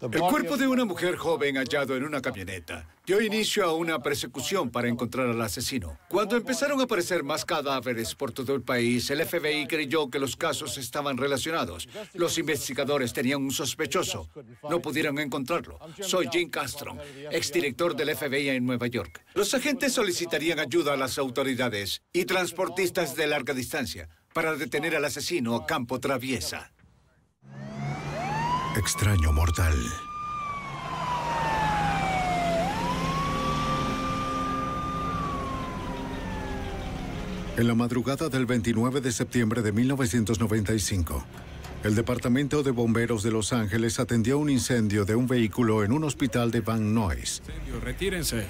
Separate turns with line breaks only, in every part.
El cuerpo de una mujer joven hallado en una camioneta dio inicio a una persecución para encontrar al asesino. Cuando empezaron a aparecer más cadáveres por todo el país, el FBI creyó que los casos estaban relacionados. Los investigadores tenían un sospechoso. No pudieron encontrarlo. Soy Jim Castro, exdirector del FBI en Nueva York. Los agentes solicitarían ayuda a las autoridades y transportistas de larga distancia para detener al asesino a campo traviesa.
Extraño mortal. En la madrugada del 29 de septiembre de 1995, el Departamento de Bomberos de Los Ángeles atendió un incendio de un vehículo en un hospital de Van Nuys.
Retírense.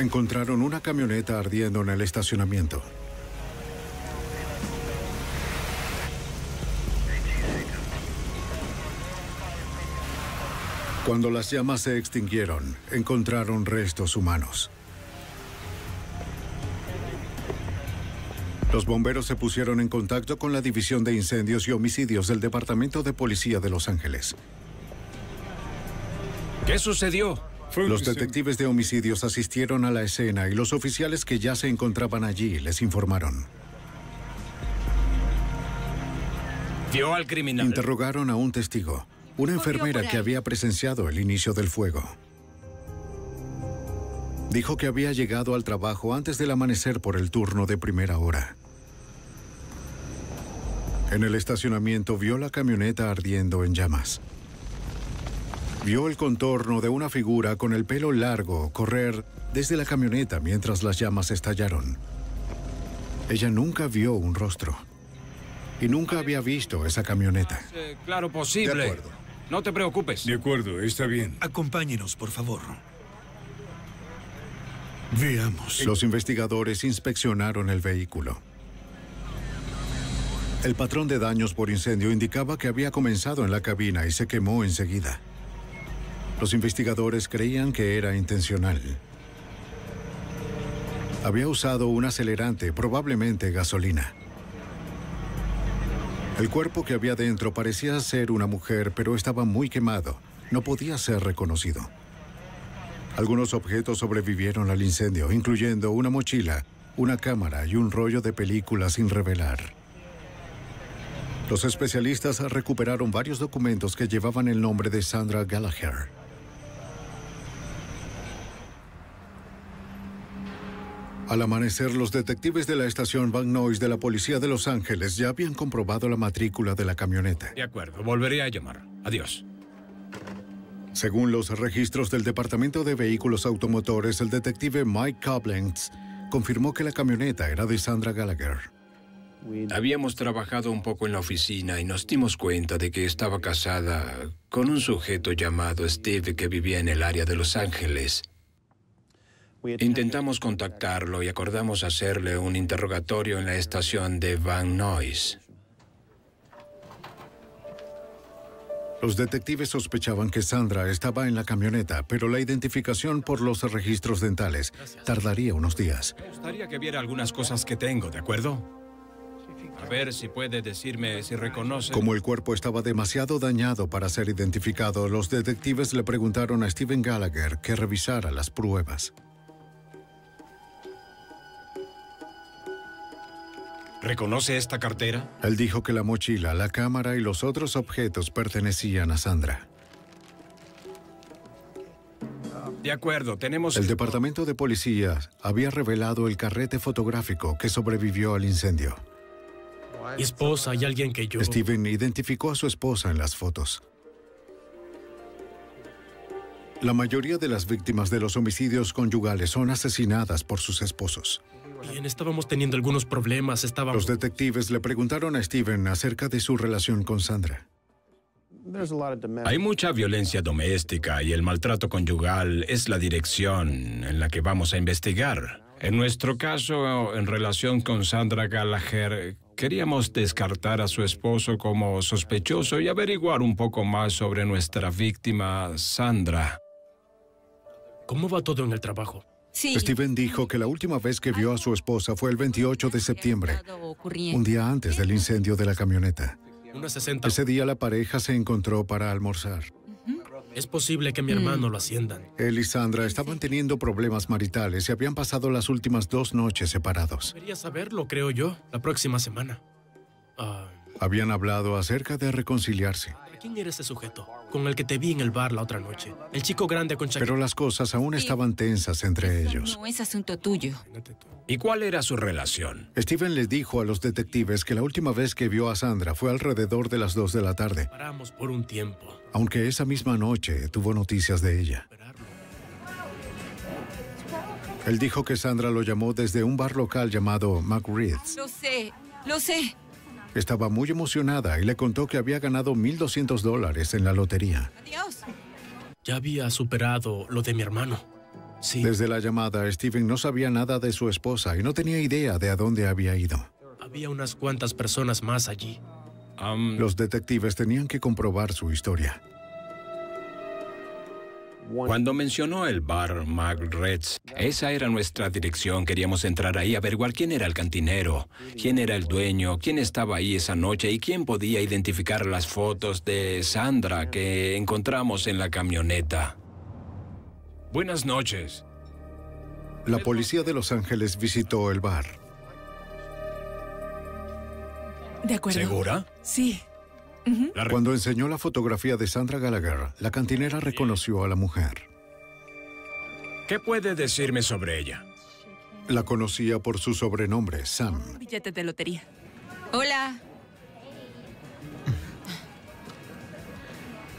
Encontraron una camioneta ardiendo en el estacionamiento. Cuando las llamas se extinguieron, encontraron restos humanos. Los bomberos se pusieron en contacto con la División de Incendios y Homicidios del Departamento de Policía de Los Ángeles.
¿Qué sucedió?
Los detectives de homicidios asistieron a la escena y los oficiales que ya se encontraban allí les informaron.
¿Vio al criminal?
Interrogaron a un testigo una enfermera que había presenciado el inicio del fuego. Dijo que había llegado al trabajo antes del amanecer por el turno de primera hora. En el estacionamiento vio la camioneta ardiendo en llamas. Vio el contorno de una figura con el pelo largo correr desde la camioneta mientras las llamas estallaron. Ella nunca vio un rostro. Y nunca había visto esa camioneta.
claro, posible.
De acuerdo.
No te preocupes.
De acuerdo, está bien.
Acompáñenos, por favor. Veamos.
Los investigadores inspeccionaron el vehículo. El patrón de daños por incendio indicaba que había comenzado en la cabina y se quemó enseguida. Los investigadores creían que era intencional. Había usado un acelerante, probablemente gasolina. El cuerpo que había dentro parecía ser una mujer, pero estaba muy quemado. No podía ser reconocido. Algunos objetos sobrevivieron al incendio, incluyendo una mochila, una cámara y un rollo de película sin revelar. Los especialistas recuperaron varios documentos que llevaban el nombre de Sandra Gallagher. Al amanecer, los detectives de la estación Van Nuys de la Policía de Los Ángeles ya habían comprobado la matrícula de la camioneta.
De acuerdo, volveré a llamar. Adiós.
Según los registros del Departamento de Vehículos Automotores, el detective Mike Koblenz confirmó que la camioneta era de Sandra Gallagher.
Habíamos trabajado un poco en la oficina y nos dimos cuenta de que estaba casada con un sujeto llamado Steve que vivía en el área de Los Ángeles. Intentamos contactarlo y acordamos hacerle un interrogatorio en la estación de Van Nuys.
Los detectives sospechaban que Sandra estaba en la camioneta, pero la identificación por los registros dentales tardaría unos días.
Me gustaría que viera algunas cosas que tengo, ¿de acuerdo? A ver si puede decirme si reconoce...
Como el cuerpo estaba demasiado dañado para ser identificado, los detectives le preguntaron a Steven Gallagher que revisara las pruebas.
¿Reconoce esta cartera?
Él dijo que la mochila, la cámara y los otros objetos pertenecían a Sandra.
De acuerdo, tenemos...
El departamento de policía había revelado el carrete fotográfico que sobrevivió al incendio.
Mi esposa, hay alguien que yo...
Steven identificó a su esposa en las fotos. La mayoría de las víctimas de los homicidios conyugales son asesinadas por sus esposos.
Bien, estábamos teniendo algunos problemas, estábamos...
Los detectives le preguntaron a Steven acerca de su relación con Sandra.
Hay mucha violencia doméstica y el maltrato conyugal es la dirección en la que vamos a investigar. En nuestro caso, en relación con Sandra Gallagher, queríamos descartar a su esposo como sospechoso y averiguar un poco más sobre nuestra víctima, Sandra.
¿Cómo va todo en el trabajo?
Sí.
Steven dijo que la última vez que vio a su esposa fue el 28 de septiembre, un día antes del incendio de la camioneta.
Unas 60.
Ese día la pareja se encontró para almorzar.
Es posible que mi hermano lo asciendan.
Él y Sandra estaban teniendo problemas maritales y habían pasado las últimas dos noches separados.
Debería saberlo, creo yo, la próxima semana. Ah,
Habían hablado acerca de reconciliarse,
¿Quién era ese sujeto? Con el que te vi en el bar la otra noche. El chico grande con chaqueta.
pero las cosas aún estaban tensas entre ellos.
No es asunto tuyo.
¿Y cuál era su relación?
Steven les dijo a los detectives que la última vez que vio a Sandra fue alrededor de las 2 de la tarde,
Paramos por un tiempo.
aunque esa misma noche tuvo noticias de ella. Él dijo que Sandra lo llamó desde un bar local llamado McReed's.
Lo sé, lo sé.
Estaba muy emocionada y le contó que había ganado 1.200 dólares en la lotería.
Adiós.
Ya había superado lo de mi hermano. Sí.
Desde la llamada, Steven no sabía nada de su esposa y no tenía idea de a dónde había ido.
Había unas cuantas personas más allí.
Los detectives tenían que comprobar su historia.
Cuando mencionó el bar Magret's, esa era nuestra dirección. Queríamos entrar ahí a averiguar quién era el cantinero, quién era el dueño, quién estaba ahí esa noche y quién podía identificar las fotos de Sandra que encontramos en la camioneta. Buenas noches.
La policía de Los Ángeles visitó el bar.
De acuerdo.
¿Segura?
Sí.
Cuando enseñó la fotografía de Sandra Gallagher, la cantinera reconoció a la mujer.
¿Qué puede decirme sobre ella?
La conocía por su sobrenombre, Sam.
Billete de lotería. Hola.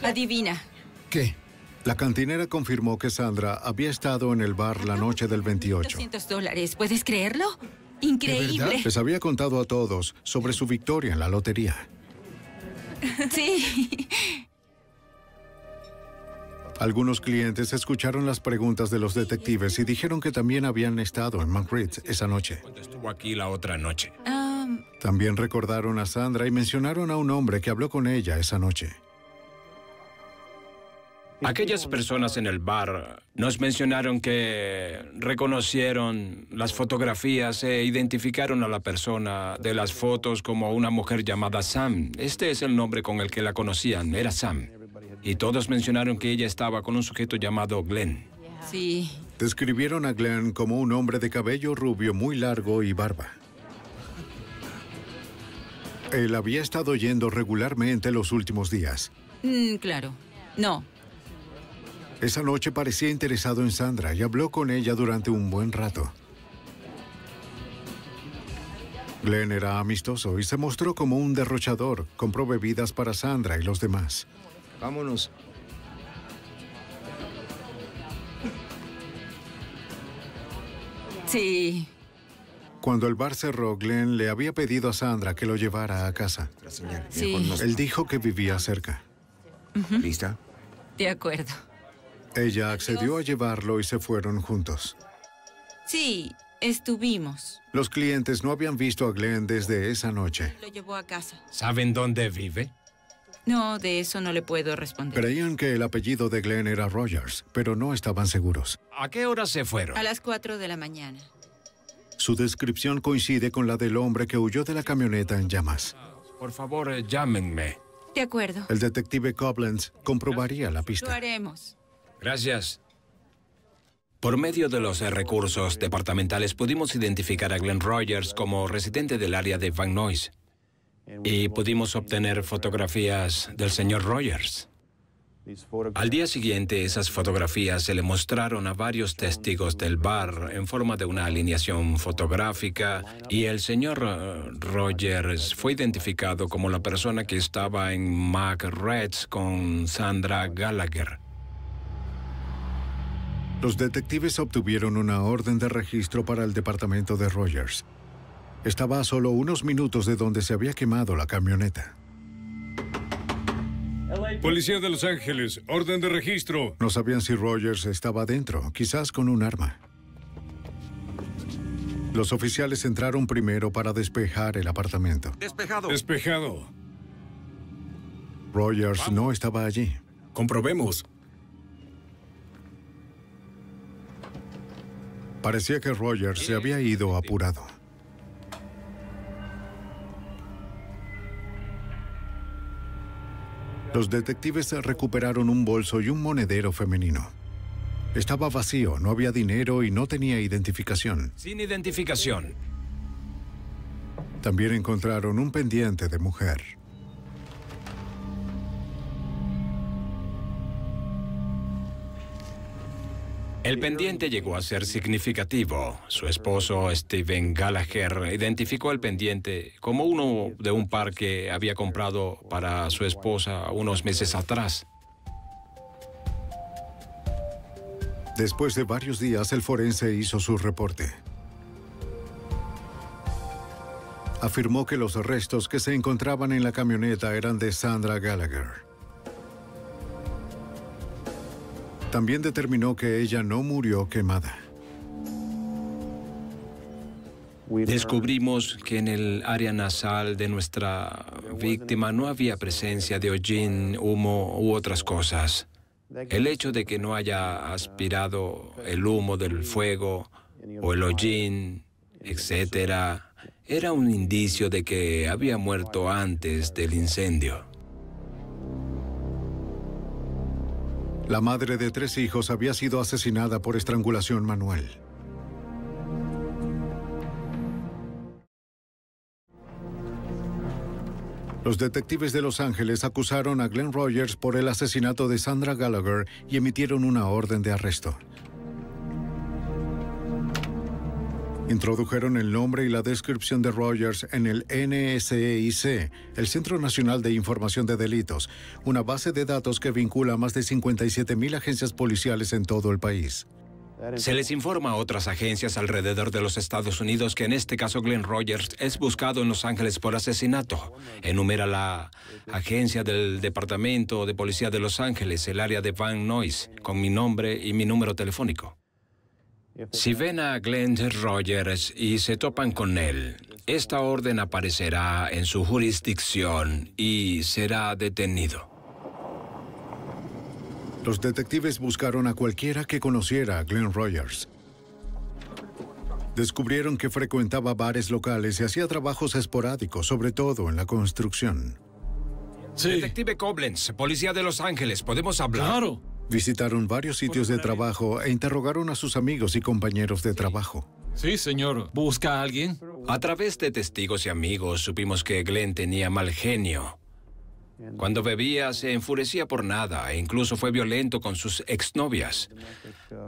Adivina.
¿Qué? La cantinera confirmó que Sandra había estado en el bar la noche del 28.
200 dólares. ¿Puedes creerlo? Increíble.
Les había contado a todos sobre su victoria en la lotería.
Sí.
Algunos clientes escucharon las preguntas de los detectives y dijeron que también habían estado en McReed's esa noche.
Cuando estuvo aquí la otra noche.
Ah,
También recordaron a Sandra y mencionaron a un hombre que habló con ella esa noche.
Aquellas personas en el bar nos mencionaron que reconocieron las fotografías e identificaron a la persona de las fotos como una mujer llamada Sam. Este es el nombre con el que la conocían, era Sam. Y todos mencionaron que ella estaba con un sujeto llamado Glenn.
sí.
Describieron a Glenn como un hombre de cabello rubio muy largo y barba. Él había estado yendo regularmente los últimos días.
Mm, claro. No.
Esa noche parecía interesado en Sandra y habló con ella durante un buen rato. Glenn era amistoso y se mostró como un derrochador. Compró bebidas para Sandra y los demás.
Vámonos.
Sí.
Cuando el bar cerró, Glenn le había pedido a Sandra que lo llevara a casa.
Sí.
Él dijo que vivía cerca.
¿Lista?
De acuerdo.
Ella accedió a llevarlo y se fueron juntos.
Sí, estuvimos.
Los clientes no habían visto a Glenn desde esa noche.
Lo llevó a casa.
¿Saben dónde vive?
No, de eso no le puedo responder.
Creían que el apellido de Glenn era Rogers, pero no estaban seguros.
¿A qué hora se fueron?
A las 4 de la mañana.
Su descripción coincide con la del hombre que huyó de la camioneta en llamas.
Por favor, eh, llámenme.
De acuerdo.
El detective Koblenz comprobaría la
Lo
pista.
haremos.
Gracias. Por medio de los eh, recursos departamentales pudimos identificar a Glenn Rogers como residente del área de Van Nuys y pudimos obtener fotografías del señor Rogers. Al día siguiente, esas fotografías se le mostraron a varios testigos del bar en forma de una alineación fotográfica y el señor eh, Rogers fue identificado como la persona que estaba en Mac Reds con Sandra Gallagher.
Los detectives obtuvieron una orden de registro para el departamento de Rogers. Estaba a solo unos minutos de donde se había quemado la camioneta.
Policía de Los Ángeles, orden de registro.
No sabían si Rogers estaba adentro, quizás con un arma. Los oficiales entraron primero para despejar el apartamento.
Despejado.
Despejado.
Rogers no estaba allí.
Comprobemos.
Parecía que Rogers se había ido apurado. Los detectives recuperaron un bolso y un monedero femenino. Estaba vacío, no había dinero y no tenía identificación.
Sin identificación.
También encontraron un pendiente de mujer.
El pendiente llegó a ser significativo. Su esposo, Steven Gallagher, identificó el pendiente como uno de un par que había comprado para su esposa unos meses atrás.
Después de varios días, el forense hizo su reporte. Afirmó que los restos que se encontraban en la camioneta eran de Sandra Gallagher. También determinó que ella no murió quemada.
Descubrimos que en el área nasal de nuestra víctima no había presencia de hollín, humo u otras cosas. El hecho de que no haya aspirado el humo del fuego o el hollín, etcétera, era un indicio de que había muerto antes del incendio.
La madre de tres hijos había sido asesinada por estrangulación manual. Los detectives de Los Ángeles acusaron a Glenn Rogers por el asesinato de Sandra Gallagher y emitieron una orden de arresto. Introdujeron el nombre y la descripción de Rogers en el NSEIC, el Centro Nacional de Información de Delitos, una base de datos que vincula a más de 57.000 agencias policiales en todo el país.
Se les informa a otras agencias alrededor de los Estados Unidos que en este caso Glenn Rogers es buscado en Los Ángeles por asesinato. Enumera la agencia del Departamento de Policía de Los Ángeles, el área de Van Nuys, con mi nombre y mi número telefónico. Si ven a Glenn Rogers y se topan con él, esta orden aparecerá en su jurisdicción y será detenido.
Los detectives buscaron a cualquiera que conociera a Glenn Rogers. Descubrieron que frecuentaba bares locales y hacía trabajos esporádicos, sobre todo en la construcción.
Detective Koblenz, policía de Los Ángeles, ¿podemos hablar?
Claro.
Visitaron varios sitios de trabajo e interrogaron a sus amigos y compañeros de trabajo.
Sí, señor. ¿Busca a alguien?
A través de testigos y amigos supimos que Glenn tenía mal genio. Cuando bebía se enfurecía por nada e incluso fue violento con sus exnovias.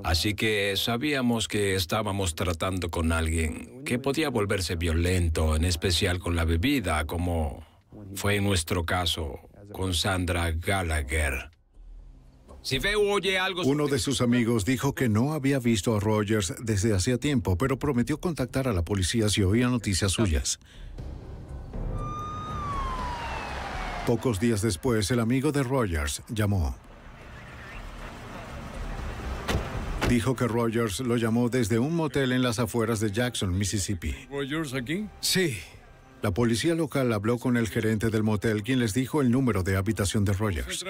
Así que sabíamos que estábamos tratando con alguien que podía volverse violento, en especial con la bebida, como fue en nuestro caso con Sandra Gallagher. Si ve o oye algo...
Uno de sus amigos dijo que no había visto a Rogers desde hacía tiempo, pero prometió contactar a la policía si oía noticias suyas. Pocos días después, el amigo de Rogers llamó. Dijo que Rogers lo llamó desde un motel en las afueras de Jackson, Mississippi.
¿Rogers aquí?
Sí.
La policía local habló con el gerente del motel, quien les dijo el número de habitación de Rogers.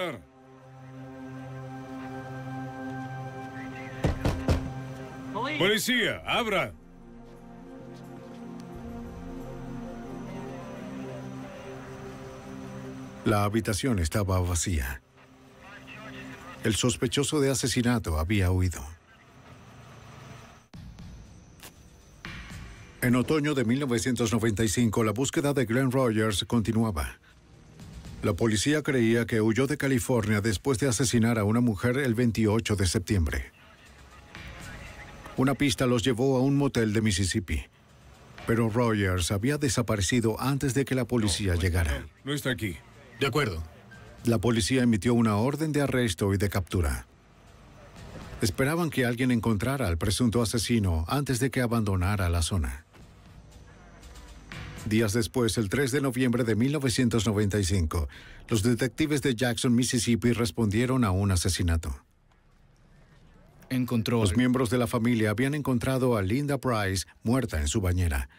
Policía, abra.
La habitación estaba vacía. El sospechoso de asesinato había huido. En otoño de 1995, la búsqueda de Glenn Rogers continuaba. La policía creía que huyó de California después de asesinar a una mujer el 28 de septiembre. Una pista los llevó a un motel de Mississippi. Pero Rogers había desaparecido antes de que la policía llegara.
No está aquí.
De acuerdo.
La policía emitió una orden de arresto y de captura. Esperaban que alguien encontrara al presunto asesino antes de que abandonara la zona. Días después, el 3 de noviembre de 1995, los detectives de Jackson, Mississippi respondieron a un asesinato.
Encontró.
Los miembros de la familia habían encontrado a Linda Price muerta en su bañera.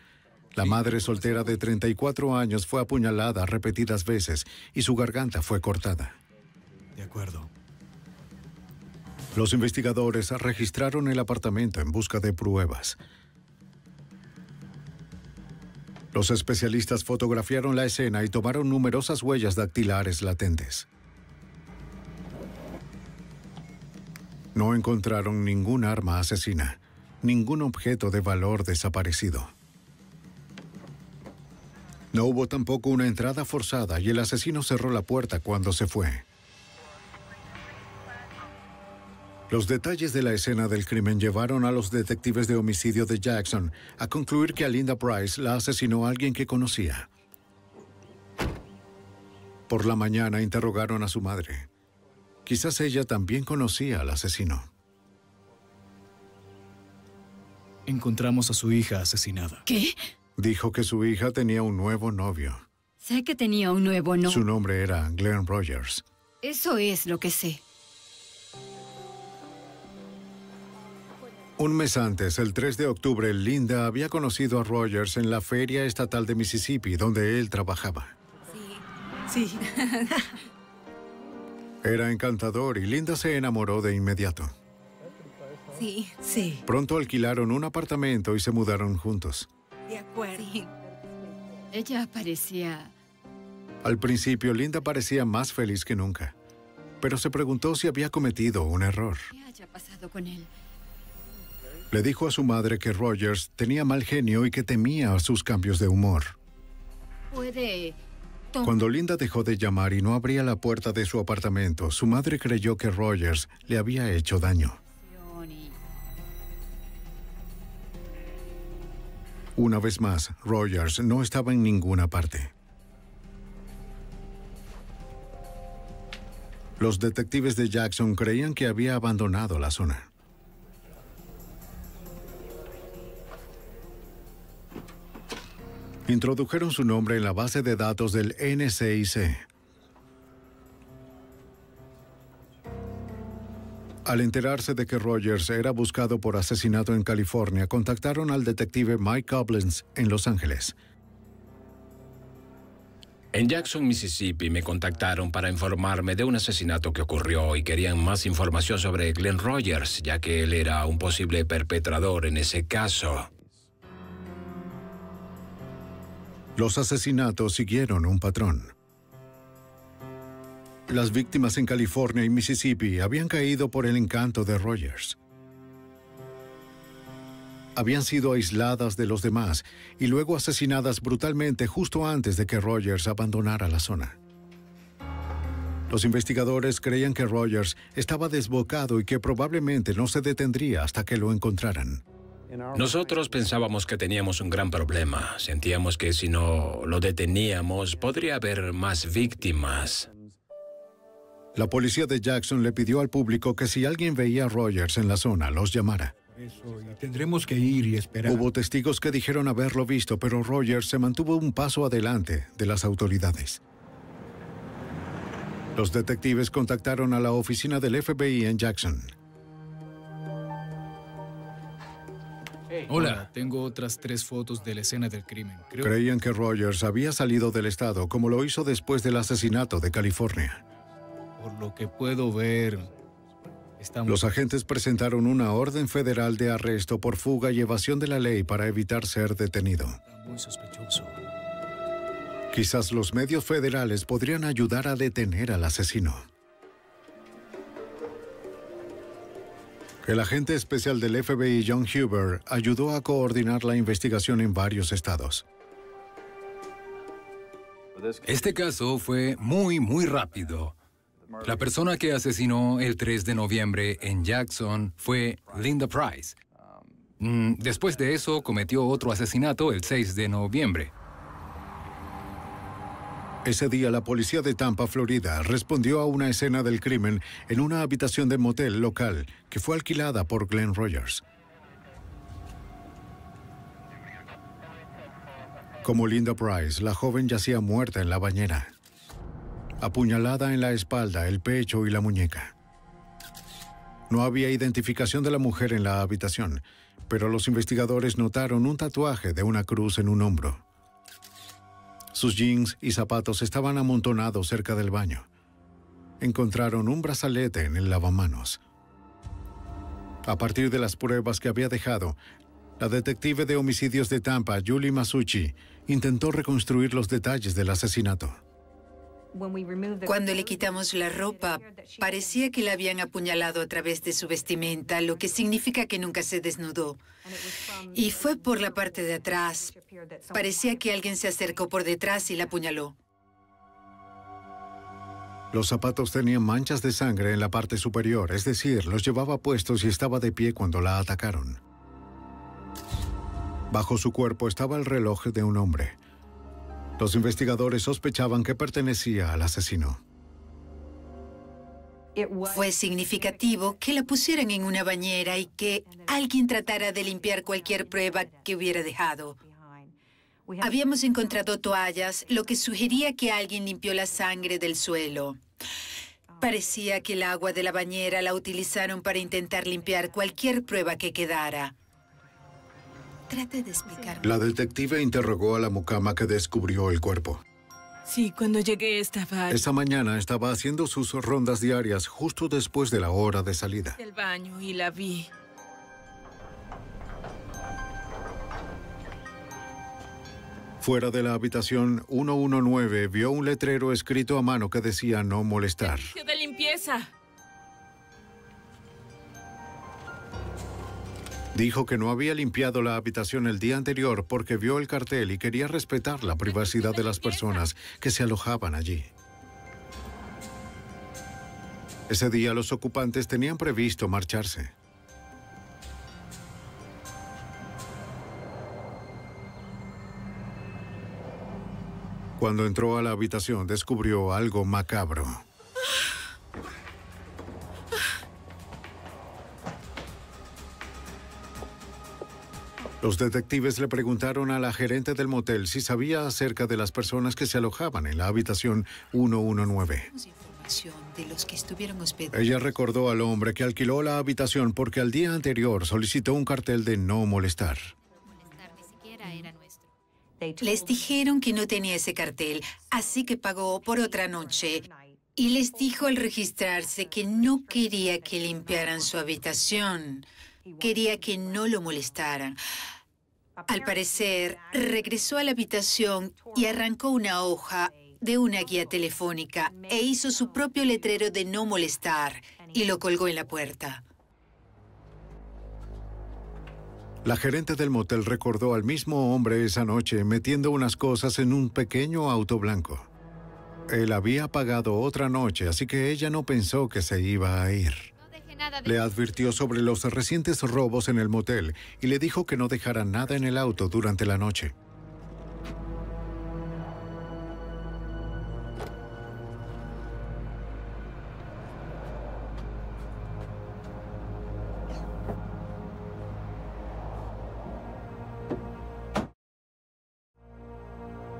La madre soltera de 34 años fue apuñalada repetidas veces y su garganta fue cortada.
De acuerdo.
Los investigadores registraron el apartamento en busca de pruebas. Los especialistas fotografiaron la escena y tomaron numerosas huellas dactilares latentes. No encontraron ningún arma asesina, ningún objeto de valor desaparecido. No hubo tampoco una entrada forzada y el asesino cerró la puerta cuando se fue. Los detalles de la escena del crimen llevaron a los detectives de homicidio de Jackson a concluir que a Linda Price la asesinó alguien que conocía. Por la mañana interrogaron a su madre. Quizás ella también conocía al asesino.
Encontramos a su hija asesinada.
¿Qué?
Dijo que su hija tenía un nuevo novio.
Sé que tenía un nuevo novio.
Su nombre era Glenn Rogers.
Eso es lo que sé.
Un mes antes, el 3 de octubre, Linda había conocido a Rogers en la Feria Estatal de Mississippi, donde él trabajaba.
Sí. Sí.
Era encantador y Linda se enamoró de inmediato.
Sí. Sí.
Pronto alquilaron un apartamento y se mudaron juntos.
De acuerdo. Ella parecía...
Al principio, Linda parecía más feliz que nunca, pero se preguntó si había cometido un error.
¿Qué haya pasado con él?
Le dijo a su madre que Rogers tenía mal genio y que temía sus cambios de humor.
Puede...
Cuando Linda dejó de llamar y no abría la puerta de su apartamento, su madre creyó que Rogers le había hecho daño. Una vez más, Rogers no estaba en ninguna parte. Los detectives de Jackson creían que había abandonado la zona. Introdujeron su nombre en la base de datos del NCIC. Al enterarse de que Rogers era buscado por asesinato en California, contactaron al detective Mike Goblins en Los Ángeles.
En Jackson, Mississippi, me contactaron para informarme de un asesinato que ocurrió y querían más información sobre Glenn Rogers, ya que él era un posible perpetrador en ese caso.
Los asesinatos siguieron un patrón. Las víctimas en California y Mississippi habían caído por el encanto de Rogers. Habían sido aisladas de los demás y luego asesinadas brutalmente justo antes de que Rogers abandonara la zona. Los investigadores creían que Rogers estaba desbocado y que probablemente no se detendría hasta que lo encontraran.
Nosotros pensábamos que teníamos un gran problema. Sentíamos que si no lo deteníamos, podría haber más víctimas.
La policía de Jackson le pidió al público que si alguien veía a Rogers en la zona, los llamara.
tendremos que ir y esperar.
Hubo testigos que dijeron haberlo visto, pero Rogers se mantuvo un paso adelante de las autoridades. Los detectives contactaron a la oficina del FBI en Jackson.
Hola, tengo otras tres fotos de la escena del crimen.
Creían que Rogers había salido del estado como lo hizo después del asesinato de California.
Por lo que puedo ver, estamos...
Los agentes presentaron una orden federal de arresto por fuga y evasión de la ley para evitar ser detenido.
Muy sospechoso.
Quizás los medios federales podrían ayudar a detener al asesino. El agente especial del FBI, John Huber, ayudó a coordinar la investigación en varios estados.
Este caso fue muy, muy rápido. La persona que asesinó el 3 de noviembre en Jackson fue Linda Price. Mm, después de eso, cometió otro asesinato el 6 de noviembre.
Ese día la policía de Tampa, Florida, respondió a una escena del crimen en una habitación de motel local que fue alquilada por Glenn Rogers. Como Linda Price, la joven yacía muerta en la bañera, apuñalada en la espalda, el pecho y la muñeca. No había identificación de la mujer en la habitación, pero los investigadores notaron un tatuaje de una cruz en un hombro. Sus jeans y zapatos estaban amontonados cerca del baño. Encontraron un brazalete en el lavamanos. A partir de las pruebas que había dejado, la detective de homicidios de Tampa, Julie Masucci, intentó reconstruir los detalles del asesinato.
Cuando le quitamos la ropa, parecía que la habían apuñalado a través de su vestimenta, lo que significa que nunca se desnudó. Y fue por la parte de atrás. Parecía que alguien se acercó por detrás y la apuñaló.
Los zapatos tenían manchas de sangre en la parte superior, es decir, los llevaba puestos y estaba de pie cuando la atacaron. Bajo su cuerpo estaba el reloj de un hombre. Los investigadores sospechaban que pertenecía al asesino.
Fue significativo que la pusieran en una bañera y que alguien tratara de limpiar cualquier prueba que hubiera dejado. Habíamos encontrado toallas, lo que sugería que alguien limpió la sangre del suelo. Parecía que el agua de la bañera la utilizaron para intentar limpiar cualquier prueba que quedara. Trate de explicar.
La detective interrogó a la mucama que descubrió el cuerpo.
Sí, cuando llegué estaba...
Esa mañana estaba haciendo sus rondas diarias justo después de la hora de salida.
...del baño y la vi.
Fuera de la habitación 119 vio un letrero escrito a mano que decía no molestar.
de limpieza.
Dijo que no había limpiado la habitación el día anterior porque vio el cartel y quería respetar la privacidad de las personas que se alojaban allí. Ese día los ocupantes tenían previsto marcharse. Cuando entró a la habitación descubrió algo macabro. Los detectives le preguntaron a la gerente del motel si sabía acerca de las personas que se alojaban en la habitación 119. Ella recordó al hombre que alquiló la habitación porque al día anterior solicitó un cartel de no molestar.
Les dijeron que no tenía ese cartel, así que pagó por otra noche. Y les dijo al registrarse que no quería que limpiaran su habitación. Quería que no lo molestaran. Al parecer, regresó a la habitación y arrancó una hoja de una guía telefónica e hizo su propio letrero de no molestar y lo colgó en la puerta.
La gerente del motel recordó al mismo hombre esa noche metiendo unas cosas en un pequeño auto blanco. Él había pagado otra noche, así que ella no pensó que se iba a ir. Le advirtió sobre los recientes robos en el motel y le dijo que no dejara nada en el auto durante la noche.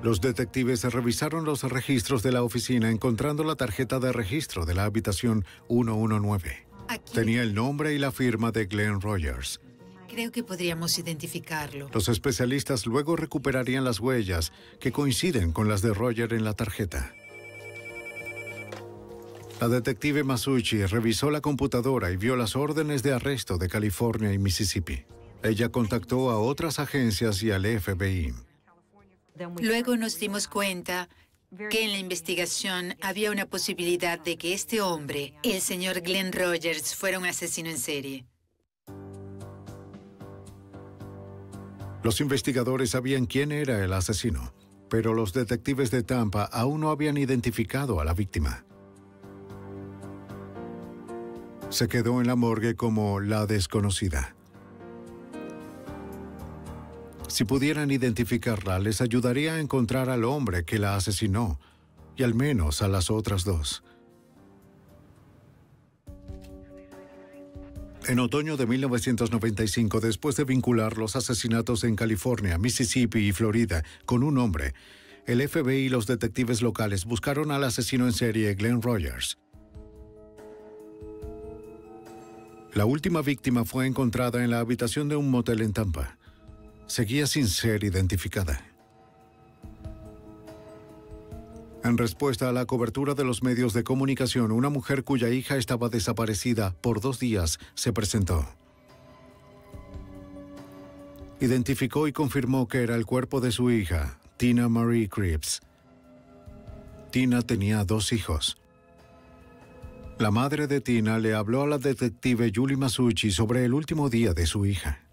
Los detectives revisaron los registros de la oficina encontrando la tarjeta de registro de la habitación 119. Tenía el nombre y la firma de Glenn Rogers.
Creo que podríamos identificarlo.
Los especialistas luego recuperarían las huellas que coinciden con las de Roger en la tarjeta. La detective Masucci revisó la computadora y vio las órdenes de arresto de California y Mississippi. Ella contactó a otras agencias y al FBI.
Luego nos dimos cuenta que en la investigación había una posibilidad de que este hombre, el señor Glenn Rogers, fuera un asesino en serie.
Los investigadores sabían quién era el asesino, pero los detectives de Tampa aún no habían identificado a la víctima. Se quedó en la morgue como la desconocida. Si pudieran identificarla, les ayudaría a encontrar al hombre que la asesinó y al menos a las otras dos. En otoño de 1995, después de vincular los asesinatos en California, Mississippi y Florida con un hombre, el FBI y los detectives locales buscaron al asesino en serie Glenn Rogers. La última víctima fue encontrada en la habitación de un motel en Tampa seguía sin ser identificada. En respuesta a la cobertura de los medios de comunicación, una mujer cuya hija estaba desaparecida por dos días se presentó. Identificó y confirmó que era el cuerpo de su hija, Tina Marie Cripps. Tina tenía dos hijos. La madre de Tina le habló a la detective Julie Masucci sobre el último día de su hija.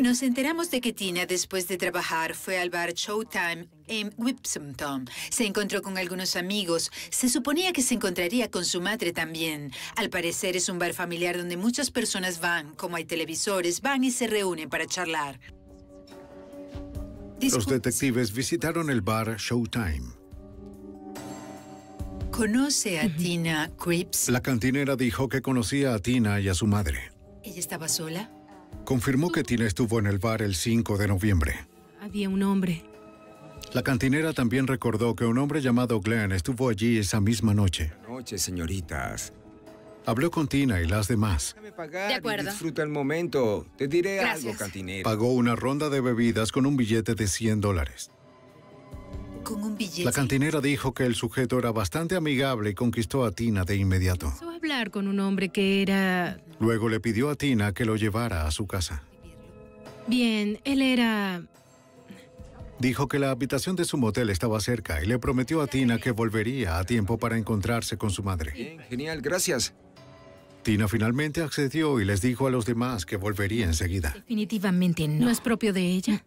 Nos enteramos de que Tina, después de trabajar, fue al bar Showtime en Whipsomton. Se encontró con algunos amigos. Se suponía que se encontraría con su madre también. Al parecer es un bar familiar donde muchas personas van, como hay televisores, van y se reúnen para charlar.
Los detectives visitaron el bar Showtime.
¿Conoce a Tina Cripps?
La cantinera dijo que conocía a Tina y a su madre.
¿Ella estaba sola?
Confirmó que Tina estuvo en el bar el 5 de noviembre.
Había un hombre.
La cantinera también recordó que un hombre llamado Glenn estuvo allí esa misma noche.
Noche, señoritas.
Habló con Tina y las demás.
de acuerdo. disfruta el momento. Te diré algo, cantinera.
Pagó una ronda de bebidas con un billete de 100 dólares.
¿Con un billete?
La cantinera dijo que el sujeto era bastante amigable y conquistó a Tina de inmediato.
Empezó a hablar con un hombre que era...
Luego le pidió a Tina que lo llevara a su casa.
Bien, él era...
Dijo que la habitación de su motel estaba cerca y le prometió a Tina que volvería a tiempo para encontrarse con su madre.
Bien, genial, gracias.
Tina finalmente accedió y les dijo a los demás que volvería enseguida.
Definitivamente no. ¿No es propio de ella?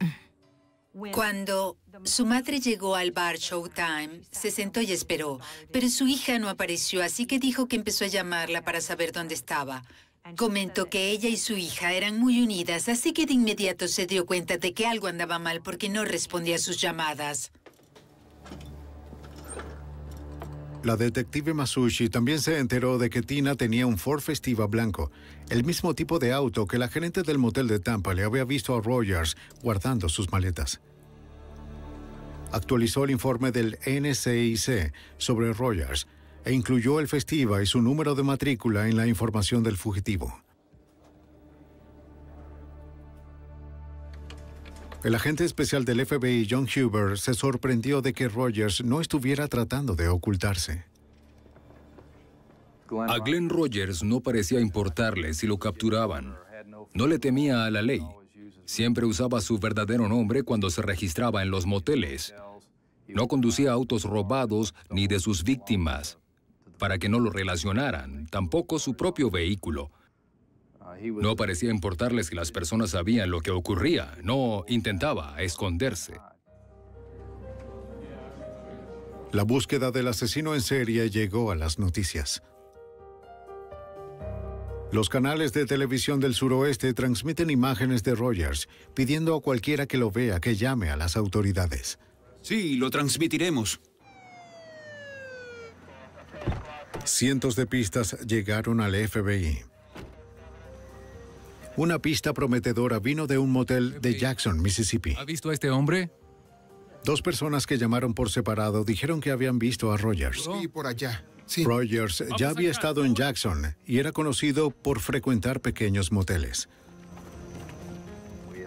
Cuando su madre llegó al bar Showtime, se sentó y esperó, pero su hija no apareció, así que dijo que empezó a llamarla para saber dónde estaba. Comentó que ella y su hija eran muy unidas, así que de inmediato se dio cuenta de que algo andaba mal porque no respondía a sus llamadas.
La detective Masushi también se enteró de que Tina tenía un Ford Festiva blanco, el mismo tipo de auto que la gerente del motel de Tampa le había visto a Rogers guardando sus maletas. Actualizó el informe del NCIC sobre Rogers e incluyó el Festiva y su número de matrícula en la información del fugitivo. El agente especial del FBI, John Huber, se sorprendió de que Rogers no estuviera tratando de ocultarse.
A Glenn Rogers no parecía importarle si lo capturaban. No le temía a la ley. Siempre usaba su verdadero nombre cuando se registraba en los moteles. No conducía autos robados ni de sus víctimas, para que no lo relacionaran, tampoco su propio vehículo. No parecía importarles que las personas sabían lo que ocurría, no intentaba esconderse.
La búsqueda del asesino en serie llegó a las noticias. Los canales de televisión del suroeste transmiten imágenes de Rogers, pidiendo a cualquiera que lo vea que llame a las autoridades.
Sí, lo transmitiremos.
Cientos de pistas llegaron al FBI. Una pista prometedora vino de un motel de Jackson, Mississippi.
¿Ha visto a este hombre?
Dos personas que llamaron por separado dijeron que habían visto a Rogers.
Sí, por allá.
Rogers ya había estado en Jackson y era conocido por frecuentar pequeños moteles.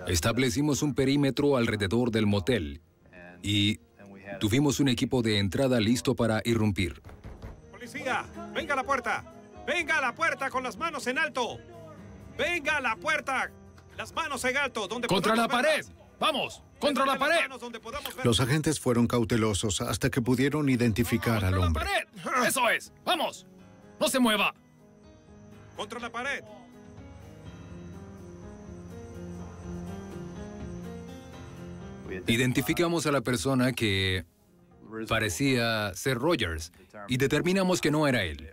Establecimos un perímetro alrededor del motel y tuvimos un equipo de entrada listo para irrumpir.
¡Policía! ¡Venga a la puerta! ¡Venga a la puerta con las manos en alto! ¡Venga a la puerta! ¡Las manos en alto! Donde
¡Contra la pared! ¡Vamos! ¡Contra la pared!
Los agentes fueron cautelosos hasta que pudieron identificar al hombre.
La pared! ¡Eso es! ¡Vamos! ¡No se mueva!
¡Contra la pared!
Identificamos a la persona que parecía ser Rogers y determinamos que no era él.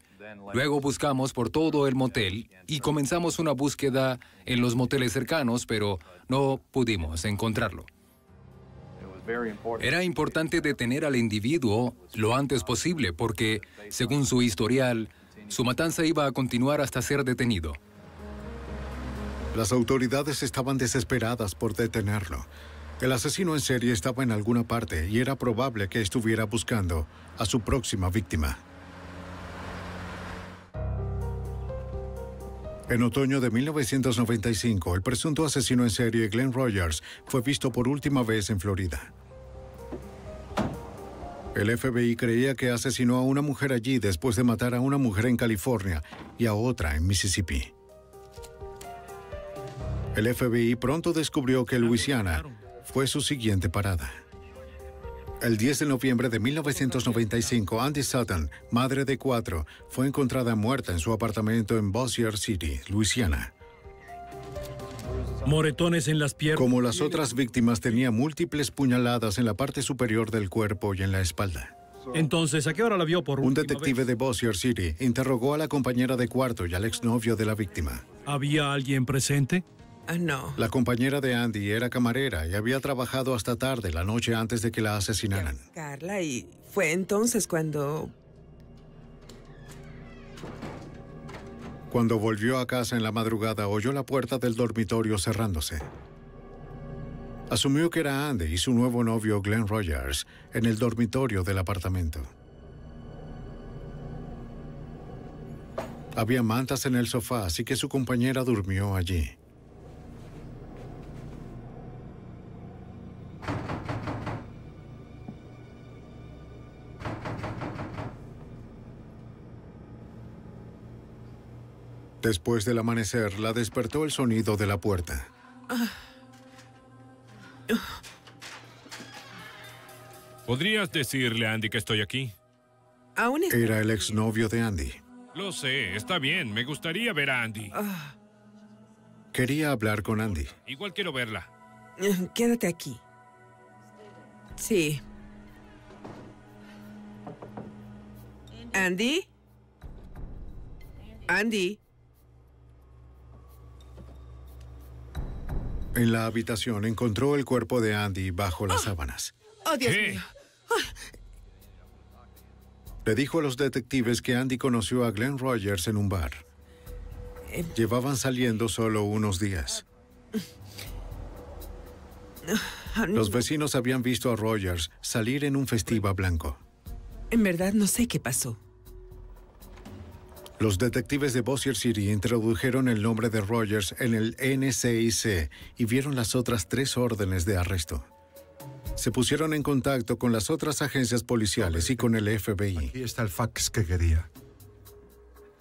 Luego buscamos por todo el motel y comenzamos una búsqueda en los moteles cercanos, pero no pudimos encontrarlo. Era importante detener al individuo lo antes posible porque, según su historial, su matanza iba a continuar hasta ser detenido.
Las autoridades estaban desesperadas por detenerlo. El asesino en serie estaba en alguna parte y era probable que estuviera buscando a su próxima víctima. En otoño de 1995, el presunto asesino en serie Glenn Rogers fue visto por última vez en Florida. El FBI creía que asesinó a una mujer allí después de matar a una mujer en California y a otra en Mississippi. El FBI pronto descubrió que Louisiana fue su siguiente parada. El 10 de noviembre de 1995, Andy Sutton, madre de cuatro, fue encontrada muerta en su apartamento en Bossier City, Luisiana.
Moretones en las piernas.
Como las otras víctimas, tenía múltiples puñaladas en la parte superior del cuerpo y en la espalda.
Entonces, ¿a qué hora la vio por
Un detective de Bossier City interrogó a la compañera de cuarto y al exnovio de la víctima.
¿Había alguien presente?
Ah, no.
La compañera de Andy era camarera y había trabajado hasta tarde la noche antes de que la asesinaran.
Carla, y fue entonces cuando...
Cuando volvió a casa en la madrugada, oyó la puerta del dormitorio cerrándose. Asumió que era Andy y su nuevo novio Glenn Rogers en el dormitorio del apartamento. Había mantas en el sofá, así que su compañera durmió allí. Después del amanecer, la despertó el sonido de la puerta.
¿Podrías decirle a Andy que estoy aquí?
Aún está-
Era el exnovio de Andy.
Lo sé, está bien. Me gustaría ver a Andy.
Ah,
Quería hablar con Andy.
Igual quiero verla.
quédate aquí. Sí. Andy. Andy.
En la habitación encontró el cuerpo de Andy bajo las sábanas.
Oh, Dios mío.
Le dijo a los detectives que Andy conoció a Glenn Rogers en un bar. Llevaban saliendo solo unos días. Los vecinos habían visto a Rogers salir en un festiva blanco.
En verdad no sé qué pasó.
Los detectives de Bossier City introdujeron el nombre de Rogers en el NCIC y vieron las otras tres órdenes de arresto. Se pusieron en contacto con las otras agencias policiales y con el FBI.
Aquí está el fax que quería.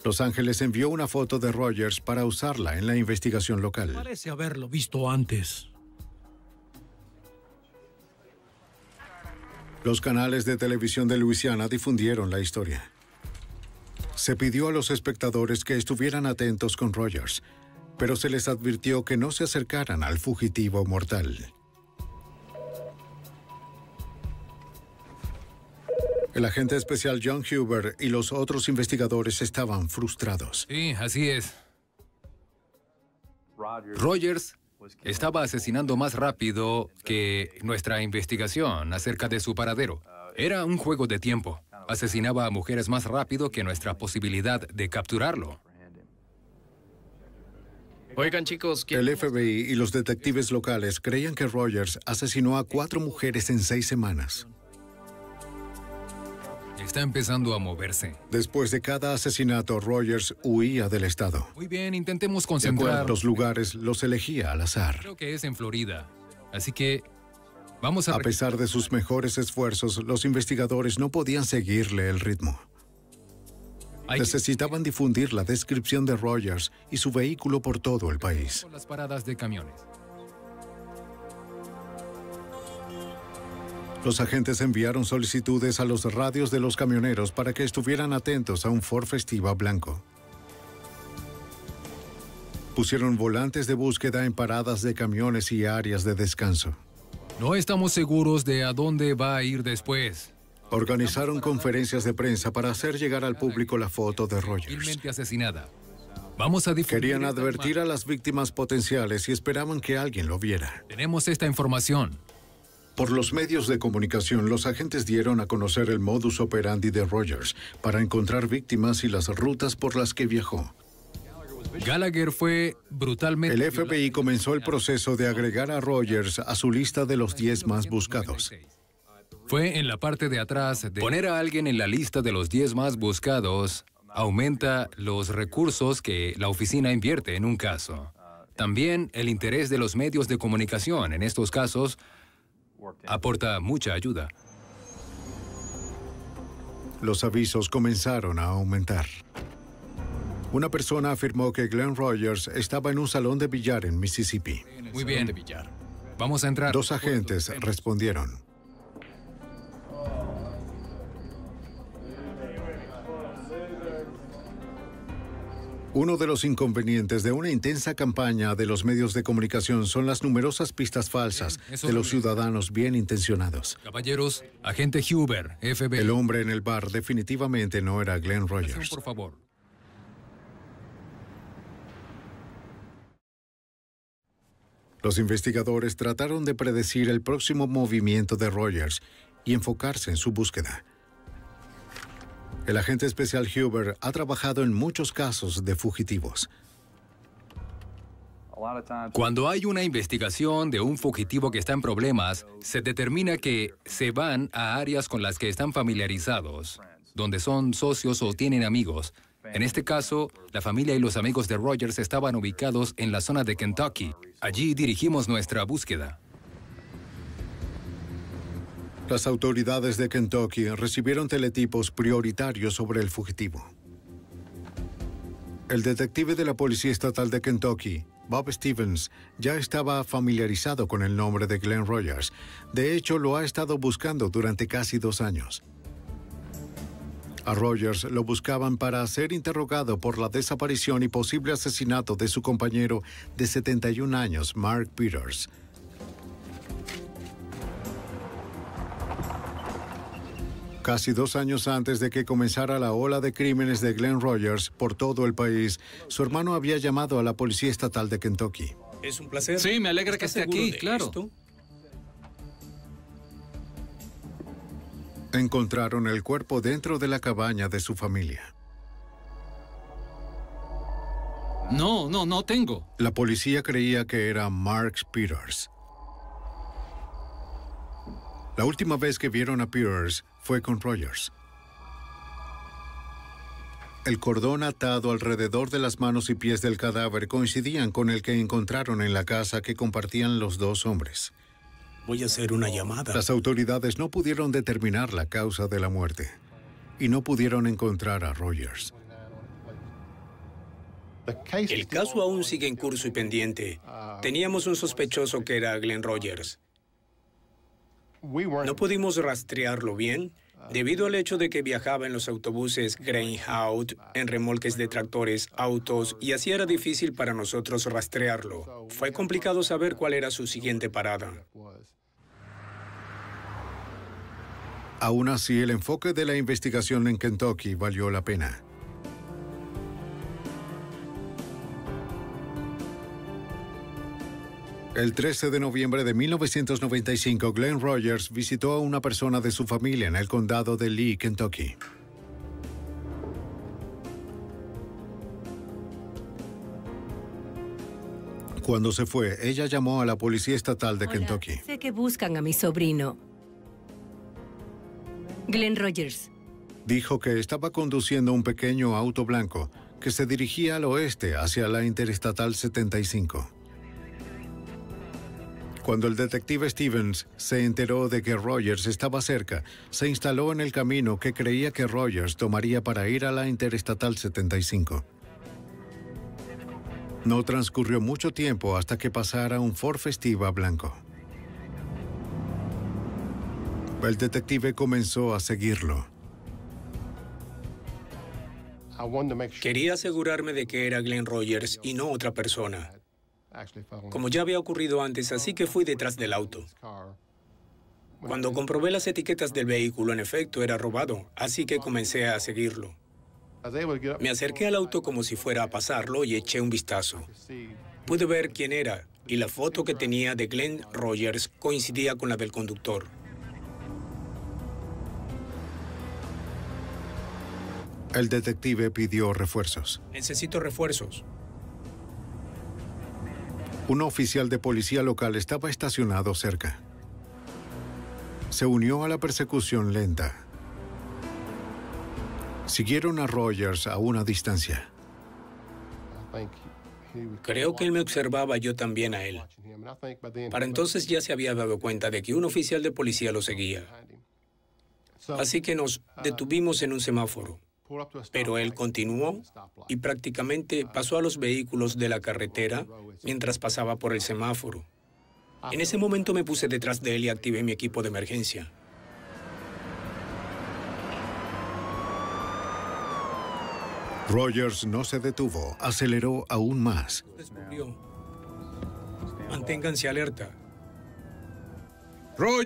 Los Ángeles envió una foto de Rogers para usarla en la investigación local.
Parece haberlo visto antes.
Los canales de televisión de Luisiana difundieron la historia. Se pidió a los espectadores que estuvieran atentos con Rogers, pero se les advirtió que no se acercaran al fugitivo mortal. El agente especial John Huber y los otros investigadores estaban frustrados.
Sí, así es. Rogers estaba asesinando más rápido que nuestra investigación acerca de su paradero. Era un juego de tiempo. Asesinaba a mujeres más rápido que nuestra posibilidad de capturarlo.
Oigan, chicos,
El FBI y los detectives locales creían que Rogers asesinó a cuatro mujeres en seis semanas.
Está empezando a moverse.
Después de cada asesinato, Rogers huía del estado.
Muy bien, intentemos concentrar.
Los lugares los elegía al azar.
Creo que es en Florida. Así que vamos a...
A pesar de sus mejores esfuerzos, los investigadores no podían seguirle el ritmo. Necesitaban difundir la descripción de Rogers y su vehículo por todo el país.
las paradas de camiones.
Los agentes enviaron solicitudes a los radios de los camioneros para que estuvieran atentos a un Ford Festiva blanco. Pusieron volantes de búsqueda en paradas de camiones y áreas de descanso.
No estamos seguros de a dónde va a ir después.
Organizaron conferencias de prensa para hacer llegar al público la foto de Rogers.
Asesinada. Vamos a
Querían advertir a las víctimas potenciales y esperaban que alguien lo viera.
Tenemos esta información.
Por los medios de comunicación, los agentes dieron a conocer el modus operandi de Rogers para encontrar víctimas y las rutas por las que viajó.
Gallagher fue brutalmente...
El FBI comenzó el proceso de agregar a Rogers a su lista de los 10 más buscados.
Fue en la parte de atrás de... Poner a alguien en la lista de los 10 más buscados aumenta los recursos que la oficina invierte en un caso. También el interés de los medios de comunicación en estos casos aporta mucha ayuda.
Los avisos comenzaron a aumentar. Una persona afirmó que Glenn Rogers estaba en un salón de billar en Mississippi.
Muy bien. Vamos a entrar.
Dos agentes respondieron. Uno de los inconvenientes de una intensa campaña de los medios de comunicación son las numerosas pistas falsas de los ciudadanos bien intencionados.
Caballeros, agente Huber, FBI.
El hombre en el bar definitivamente no era Glenn Rogers.
Por favor.
Los investigadores trataron de predecir el próximo movimiento de Rogers y enfocarse en su búsqueda. El agente especial Huber ha trabajado en muchos casos de fugitivos.
Cuando hay una investigación de un fugitivo que está en problemas, se determina que se van a áreas con las que están familiarizados, donde son socios o tienen amigos. En este caso, la familia y los amigos de Rogers estaban ubicados en la zona de Kentucky. Allí dirigimos nuestra búsqueda.
Las autoridades de Kentucky recibieron teletipos prioritarios sobre el fugitivo. El detective de la Policía Estatal de Kentucky, Bob Stevens, ya estaba familiarizado con el nombre de Glenn Rogers. De hecho, lo ha estado buscando durante casi dos años. A Rogers lo buscaban para ser interrogado por la desaparición y posible asesinato de su compañero de 71 años, Mark Peters. Casi dos años antes de que comenzara la ola de crímenes de Glenn Rogers por todo el país, su hermano había llamado a la Policía Estatal de Kentucky.
Es un placer.
Sí, me alegra que esté aquí, claro.
Esto?
Encontraron el cuerpo dentro de la cabaña de su familia.
No, no, no tengo.
La policía creía que era Mark Peters. La última vez que vieron a Peters fue con Rogers. El cordón atado alrededor de las manos y pies del cadáver coincidían con el que encontraron en la casa que compartían los dos hombres.
Voy a hacer una llamada.
Las autoridades no pudieron determinar la causa de la muerte y no pudieron encontrar a Rogers.
El caso aún sigue en curso y pendiente. Teníamos un sospechoso que era Glenn Rogers. No pudimos rastrearlo bien debido al hecho de que viajaba en los autobuses Greyhound, en remolques de tractores, autos, y así era difícil para nosotros rastrearlo. Fue complicado saber cuál era su siguiente parada.
Aún así, el enfoque de la investigación en Kentucky valió la pena. El 13 de noviembre de 1995, Glenn Rogers visitó a una persona de su familia en el condado de Lee, Kentucky. Cuando se fue, ella llamó a la Policía Estatal de
Hola,
Kentucky.
Sé que buscan a mi sobrino. Glenn Rogers.
Dijo que estaba conduciendo un pequeño auto blanco que se dirigía al oeste hacia la Interestatal 75. Cuando el detective Stevens se enteró de que Rogers estaba cerca, se instaló en el camino que creía que Rogers tomaría para ir a la Interestatal 75. No transcurrió mucho tiempo hasta que pasara un Ford Festiva blanco. El detective comenzó a seguirlo.
Quería asegurarme de que era Glenn Rogers y no otra persona. Como ya había ocurrido antes, así que fui detrás del auto. Cuando comprobé las etiquetas del vehículo, en efecto, era robado, así que comencé a seguirlo. Me acerqué al auto como si fuera a pasarlo y eché un vistazo. Pude ver quién era y la foto que tenía de Glenn Rogers coincidía con la del conductor.
El detective pidió refuerzos.
Necesito refuerzos.
Un oficial de policía local estaba estacionado cerca. Se unió a la persecución lenta. Siguieron a Rogers a una distancia.
Creo que él me observaba yo también a él. Para entonces ya se había dado cuenta de que un oficial de policía lo seguía. Así que nos detuvimos en un semáforo. Pero él continuó y prácticamente pasó a los vehículos de la carretera mientras pasaba por el semáforo. En ese momento me puse detrás de él y activé mi equipo de emergencia.
Rogers no se detuvo, aceleró aún más.
Descubrió. Manténganse alerta.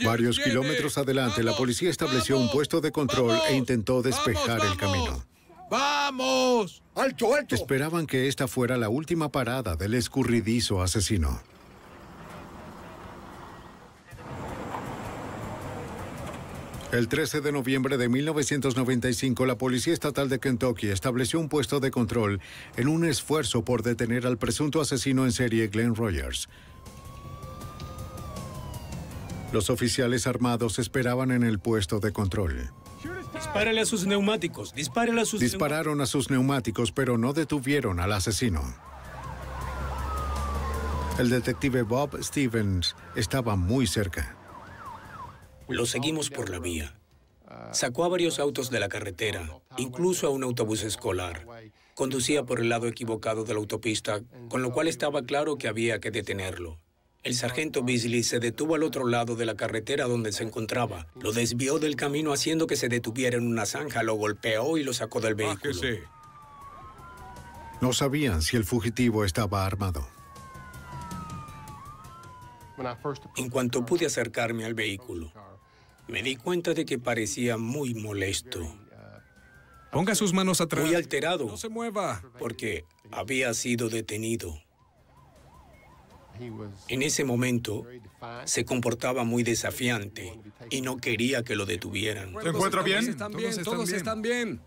Varios kilómetros adelante, la policía estableció un puesto de control e intentó despejar el camino.
¡Vamos! ¡Alto, alto!
Esperaban que esta fuera la última parada del escurridizo asesino. El 13 de noviembre de 1995, la Policía Estatal de Kentucky estableció un puesto de control en un esfuerzo por detener al presunto asesino en serie Glenn Rogers. Los oficiales armados esperaban en el puesto de control.
Dispárale a sus neumáticos, dispárale a sus
Dispararon a sus neumáticos, pero no detuvieron al asesino. El detective Bob Stevens estaba muy cerca.
Lo seguimos por la vía. Sacó a varios autos de la carretera, incluso a un autobús escolar. Conducía por el lado equivocado de la autopista, con lo cual estaba claro que había que detenerlo. El sargento Beasley se detuvo al otro lado de la carretera donde se encontraba. Lo desvió del camino haciendo que se detuviera en una zanja, lo golpeó y lo sacó del vehículo.
No sabían si el fugitivo estaba armado.
En cuanto pude acercarme al vehículo, me di cuenta de que parecía muy molesto.
Ponga sus manos atrás.
Muy alterado.
No se mueva.
Porque había sido detenido. En ese momento se comportaba muy desafiante y no quería que lo detuvieran.
¿Se encuentra bien?
Todos están bien, todos están bien.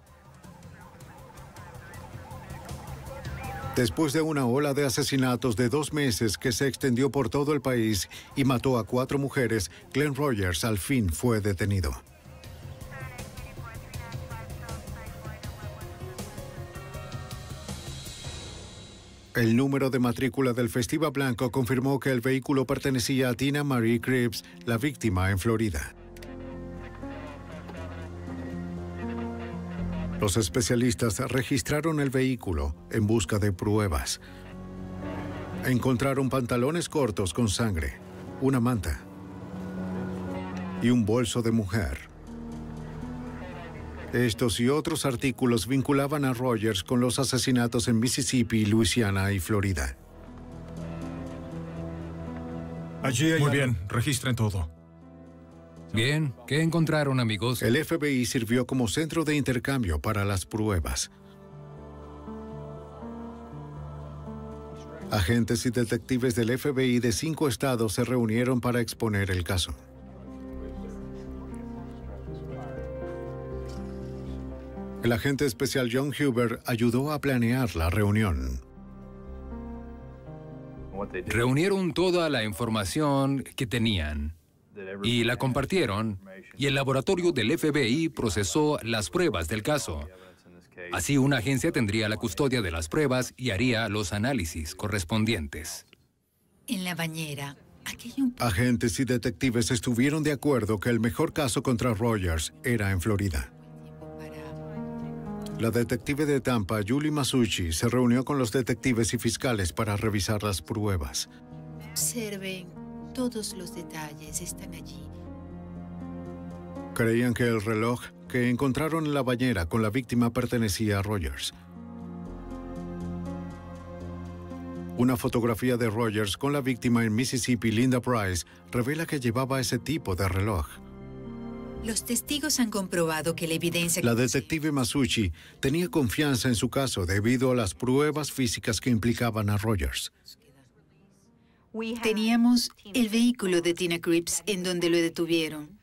Después de una ola de asesinatos de dos meses que se extendió por todo el país y mató a cuatro mujeres, Glenn Rogers al fin fue detenido. El número de matrícula del Festiva Blanco confirmó que el vehículo pertenecía a Tina Marie Cripps, la víctima en Florida. Los especialistas registraron el vehículo en busca de pruebas. Encontraron pantalones cortos con sangre, una manta y un bolso de mujer. Estos y otros artículos vinculaban a Rogers con los asesinatos en Mississippi, Luisiana y Florida.
Muy bien, registren todo.
Bien, ¿qué encontraron, amigos?
El FBI sirvió como centro de intercambio para las pruebas. Agentes y detectives del FBI de cinco estados se reunieron para exponer el caso. El agente especial John Huber ayudó a planear la reunión.
Reunieron toda la información que tenían y la compartieron y el laboratorio del FBI procesó las pruebas del caso. Así una agencia tendría la custodia de las pruebas y haría los análisis correspondientes.
En la bañera,
Agentes y detectives estuvieron de acuerdo que el mejor caso contra Rogers era en Florida. La detective de Tampa, Julie Masucci, se reunió con los detectives y fiscales para revisar las pruebas.
Observen, todos los detalles están allí.
Creían que el reloj que encontraron en la bañera con la víctima pertenecía a Rogers. Una fotografía de Rogers con la víctima en Mississippi, Linda Price, revela que llevaba ese tipo de reloj.
Los testigos han comprobado que la evidencia...
La detective Masucci tenía confianza en su caso debido a las pruebas físicas que implicaban a Rogers.
Teníamos el vehículo de Tina Cripps en donde lo detuvieron.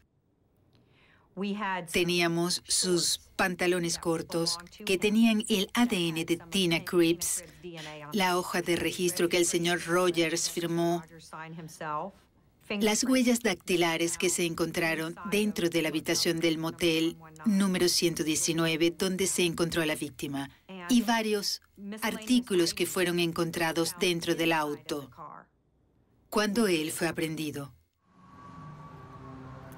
Teníamos sus pantalones cortos que tenían el ADN de Tina Cripps, la hoja de registro que el señor Rogers firmó, las huellas dactilares que se encontraron dentro de la habitación del motel número 119 donde se encontró a la víctima y varios artículos que fueron encontrados dentro del auto cuando él fue aprendido.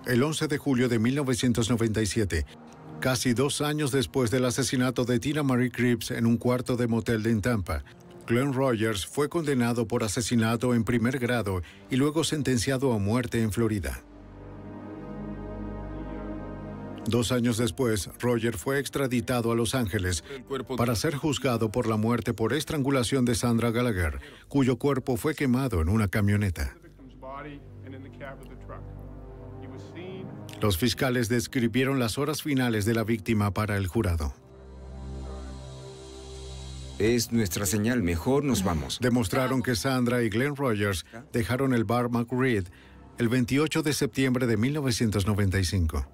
El 11 de julio de 1997, casi dos años después del asesinato de Tina Marie Cripps en un cuarto de motel de Tampa, Glenn Rogers fue condenado por asesinato en primer grado y luego sentenciado a muerte en Florida. Dos años después, Roger fue extraditado a Los Ángeles para ser juzgado por la muerte por estrangulación de Sandra Gallagher, cuyo cuerpo fue quemado en una camioneta. Los fiscales describieron las horas finales de la víctima para el jurado.
Es nuestra señal, mejor nos vamos.
Demostraron que Sandra y Glenn Rogers dejaron el bar McReed el 28 de septiembre de 1995.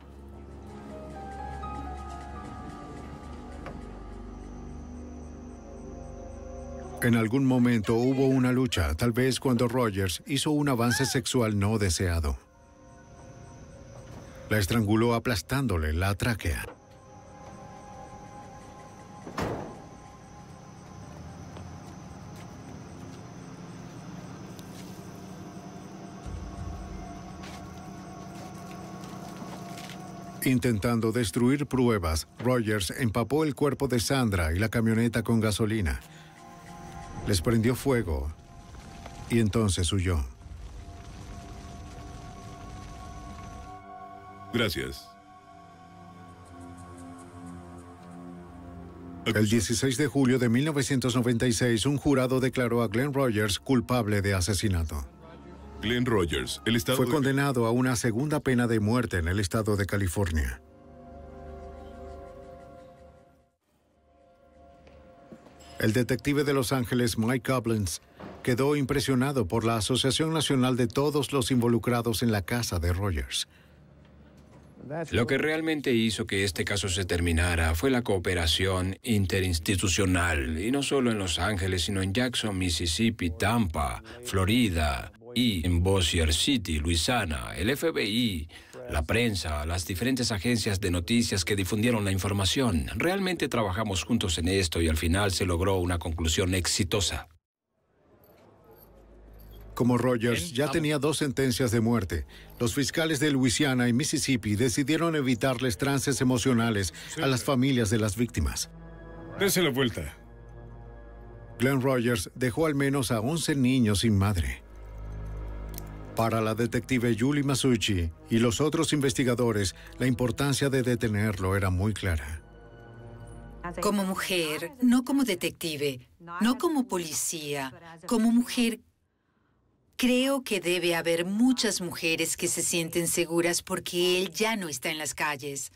En algún momento hubo una lucha, tal vez cuando Rogers hizo un avance sexual no deseado. La estranguló aplastándole la tráquea. Intentando destruir pruebas, Rogers empapó el cuerpo de Sandra y la camioneta con gasolina. Les prendió fuego y entonces huyó.
Gracias.
El 16 de julio de 1996, un jurado declaró a Glenn Rogers culpable de asesinato.
Glenn Rogers, el estado
Fue condenado a una segunda pena de muerte en el estado de California. El detective de Los Ángeles, Mike Goblins, quedó impresionado por la Asociación Nacional de todos los involucrados en la casa de Rogers.
Lo que realmente hizo que este caso se terminara fue la cooperación interinstitucional, y no solo en Los Ángeles, sino en Jackson, Mississippi, Tampa, Florida en Bossier City, Luisiana, el FBI, la prensa, las diferentes agencias de noticias que difundieron la información. Realmente trabajamos juntos en esto y al final se logró una conclusión exitosa.
Como Rogers ya tenía dos sentencias de muerte, los fiscales de Luisiana y Mississippi decidieron evitarles trances emocionales a las familias de las víctimas.
Dese la vuelta.
Glenn Rogers dejó al menos a 11 niños sin madre. Para la detective Julie Masucci y los otros investigadores, la importancia de detenerlo era muy clara.
Como mujer, no como detective, no como policía, como mujer, creo que debe haber muchas mujeres que se sienten seguras porque él ya no está en las calles.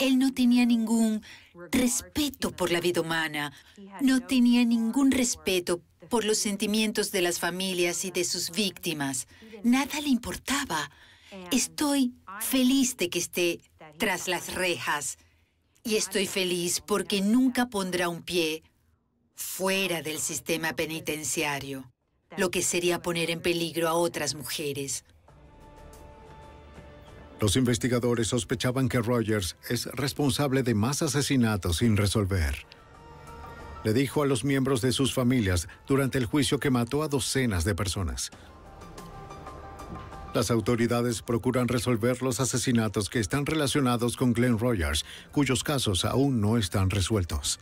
Él no tenía ningún respeto por la vida humana, no tenía ningún respeto por los sentimientos de las familias y de sus víctimas. Nada le importaba. Estoy feliz de que esté tras las rejas. Y estoy feliz porque nunca pondrá un pie fuera del sistema penitenciario, lo que sería poner en peligro a otras mujeres.
Los investigadores sospechaban que Rogers es responsable de más asesinatos sin resolver. Le dijo a los miembros de sus familias durante el juicio que mató a docenas de personas. Las autoridades procuran resolver los asesinatos que están relacionados con Glenn Rogers, cuyos casos aún no están resueltos.